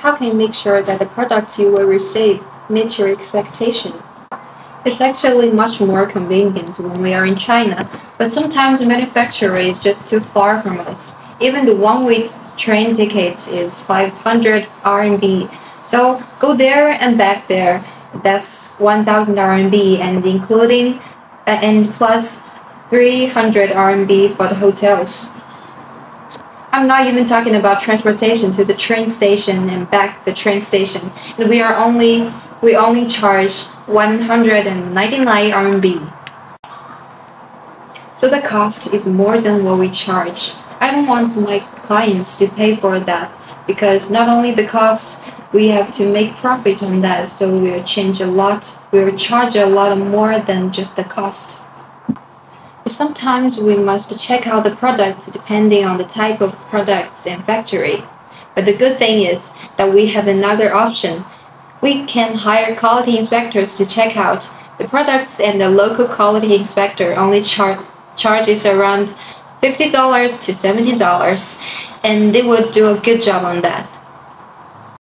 how can you make sure that the products you will receive meet your expectation? It's actually much more convenient when we are in China, but sometimes the manufacturer is just too far from us. Even the one week train tickets is 500 RMB. So go there and back there. That's 1000 RMB and including uh, and plus 300 RMB for the hotels. I'm not even talking about transportation to the train station and back the train station. And we are only we only charge 199 RMB. So the cost is more than what we charge. I don't want my clients to pay for that because not only the cost, we have to make profit on that. So we'll change a lot. We'll charge a lot more than just the cost. Sometimes we must check out the product depending on the type of products and factory. But the good thing is that we have another option we can hire quality inspectors to check out the products and the local quality inspector only char charges around $50 to $70 and they would do a good job on that.